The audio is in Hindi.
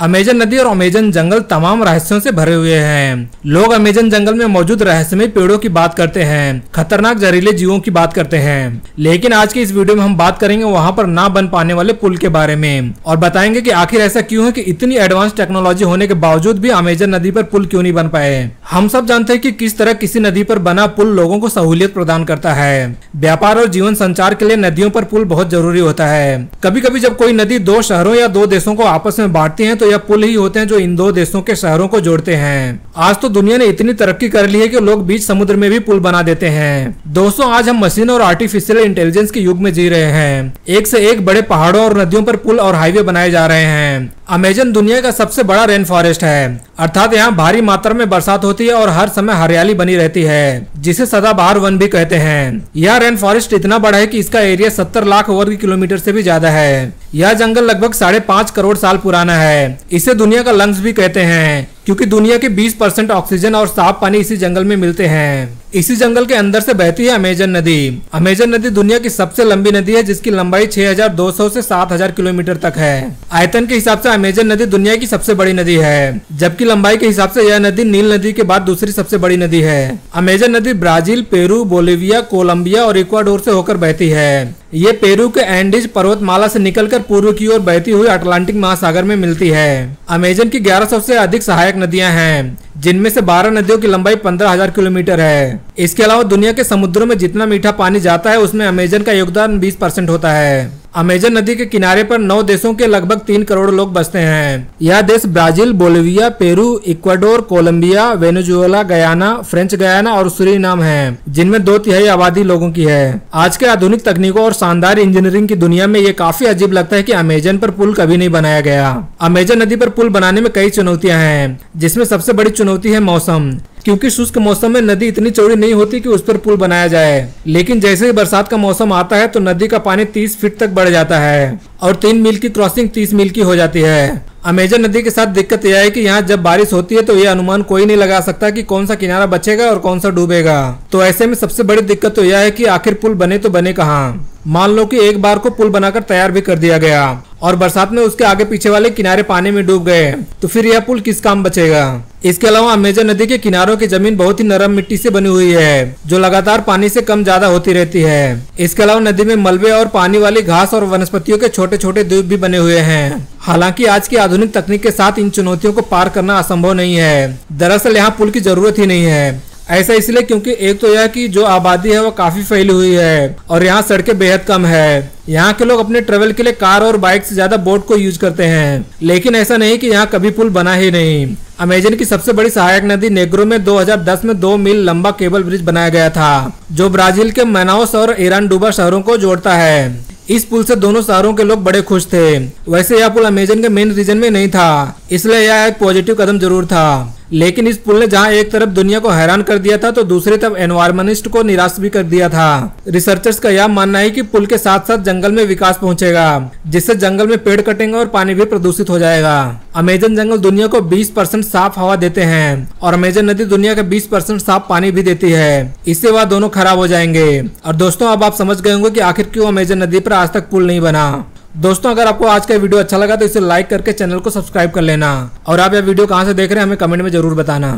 अमेजन नदी और अमेजन जंगल तमाम रहस्यों से भरे हुए हैं। लोग अमेजन जंगल में मौजूद रहस्यमय पेड़ों की बात करते हैं, खतरनाक जहरीले जीवों की बात करते हैं। लेकिन आज की इस वीडियो में हम बात करेंगे वहाँ पर ना बन पाने वाले पुल के बारे में और बताएँगे कि आखिर ऐसा क्यों है कि इतनी एडवांस टेक्नोलॉजी होने के बावजूद भी अमेजन नदी पर पुल क्यों नहीं बन पाए? हम सब जानते हैं कि किस तरह किसी नदी पर बना पुल लोगों को सहूलियत प्रदान करता है। व्यापार और जीवन संचार के लिए नदियों पर पुल बहुत ज़रूरी होता है। कभी कभी जब कोई नदी दो शहरों या दो देशों को आपस में बांटती है तो यह पुल ही होते हैं जो इन दो देशों के शहरों को जोड़ते हैं। आज तो दुनिया ने इतनी तरक्की कर ली है कि लोग बीच समुद्र में भी पुल बना देते हैं। दोस्तों, आज हम मशीन और आर्टिफिशियल इंटेलिजेंस के युग में जी रहे हैं। एक से एक बड़े पहाड़ों और नदियों पर पुल और हाईवे बनाए जा रहे हैं। अमेजन दुनिया का सबसे बड़ा रेन फॉरेस्ट है। अर्थात यहाँ भारी मात्रा में बरसात होती है और हर समय हरियाली बनी रहती है, जिसे सदाबहार वन भी कहते हैं। यह रेन फॉरेस्ट इतना बड़ा है कि इसका एरिया 70 लाख वर्ग किलोमीटर से भी ज़्यादा है। यह जंगल लगभग साढ़े पाँच करोड़ साल पुराना है। इसे दुनिया का लंग्स भी कहते हैं, क्योंकि दुनिया के 20 परसेंट ऑक्सीजन और साफ़ पानी इसी जंगल में मिलते हैं। इसी जंगल के अंदर से बहती है अमेजन नदी। अमेजन नदी दुनिया की सबसे लंबी नदी है जिसकी लंबाई 6,200 से 7,000 किलोमीटर तक है। आयतन के हिसाब से अमेजन नदी दुनिया की सबसे बड़ी नदी है जबकि लंबाई के हिसाब से यह नदी नील नदी के बाद दूसरी सबसे बड़ी नदी है। अमेजन नदी ब्राज़ील पेरू बोलिविया कोलम्बिया और इक्वाडोर से होकर बहती है। ये पेरू के एंडीज पर्वतमाला से निकलकर पूर्व की ओर बहती हुई अटलांटिक महासागर में मिलती है। अमेजन की 1100 से अधिक सहायक नदियाँ हैं जिनमें से 12 नदियों की लंबाई 15,000 किलोमीटर है। इसके अलावा दुनिया के समुद्रों में जितना मीठा पानी जाता है, उसमें अमेजन का योगदान 20 परसेंट होता है। अमेजन नदी के किनारे पर नौ देशों के लगभग तीन करोड़ लोग बसते हैं। यह देश Brazil, Bolivia, Peru, Ecuador, Colombia, Venezuela, Guyana, French Guiana और सुरीनाम है, जिनमें दो तिहाई आबादी लोगों की है। आज के आधुनिक तकनीकों और शानदार इंजीनियरिंग की दुनिया में ये काफ़ी अजीब लगता है की अमेजन पर पुल कभी नहीं बनाया गया। अमेजन नदी पर पुल बनाने में कई चुनौतियाँ हैं, जिसमें सबसे बड़ी चुनौती है मौसम। क्योंकि शुष्क मौसम में नदी इतनी चौड़ी नहीं होती कि उस पर पुल बनाया जाए। लेकिन जैसे ही बरसात का मौसम आता है तो नदी का पानी 30 फीट तक बढ़ जाता है और तीन मील की क्रॉसिंग 30 मील की हो जाती है। अमेजन नदी के साथ दिक्कत यह है कि यहाँ जब बारिश होती है तो यह अनुमान कोई नहीं लगा सकता कि कौन सा किनारा बचेगा और कौन सा डूबेगा। तो ऐसे में सबसे बड़ी दिक्कत तो यह है कि आखिर पुल बने तो बने कहाँ। मान लो कि एक बार को पुल बनाकर तैयार भी कर दिया गया और बरसात में उसके आगे पीछे वाले किनारे पानी में डूब गए तो फिर यह पुल किस काम बचेगा? इसके अलावा अमेजन नदी के किनारों की ज़मीन बहुत ही नरम मिट्टी से बनी हुई है, जो लगातार पानी से कम ज़्यादा होती रहती है। इसके अलावा नदी में मलबे और पानी वाली घास और वनस्पतियों के छोटे छोटे द्वीप भी बने हुए हैं। हालाँकि आज की आधुनिक तकनीक के साथ इन चुनौतियों को पार करना असंभव नहीं है। दरअसल यहाँ पुल की ज़रूरत ही नहीं है। ऐसा इसलिए क्योंकि एक तो यह कि जो आबादी है वो काफ़ी फैली हुई है और यहाँ सड़कें बेहद कम है। यहाँ के लोग अपने ट्रेवल के लिए कार और बाइक से ज़्यादा बोट को यूज़ करते हैं। लेकिन ऐसा नहीं कि यहाँ कभी पुल बना ही नहीं। अमेजन की सबसे बड़ी सहायक नदी नेग्रो में 2010 में दो मील लंबा केबल ब्रिज बनाया गया था, जो ब्राज़ील के मनाओस और ईरान डूबा शहरों को जोड़ता है। इस पुल से दोनों शहरों के लोग बड़े खुश थे। वैसे यह पुल अमेजन के मेन रीजन में नहीं था, इसलिए यह एक पॉजिटिव कदम ज़रूर था। लेकिन इस पुल ने जहाँ एक तरफ़ दुनिया को हैरान कर दिया था तो दूसरी तरफ़ एनवायरमेंटिस्ट को निराश भी कर दिया था। रिसर्चर्स का यह मानना है कि पुल के साथ साथ जंगल में विकास पहुंचेगा, जिससे जंगल में पेड़ कटेंगे और पानी भी प्रदूषित हो जाएगा। अमेजन जंगल दुनिया को 20 परसेंट साफ़ हवा देते हैं, और अमेजन नदी दुनिया का 20 परसेंट साफ़ पानी भी देती है। इससे वह दोनों खराब हो जाएँगे। और दोस्तों, अब आप समझ गए होंगे कि आखिर क्यों अमेजन नदी पर आज तक पुल नहीं बना। दोस्तों, अगर आपको आज का वीडियो अच्छा लगा तो इसे लाइक करके चैनल को सब्सक्राइब कर लेना। और आप यह वीडियो कहाँ से देख रहे हैं, हमें कमेंट में ज़रूर बताना।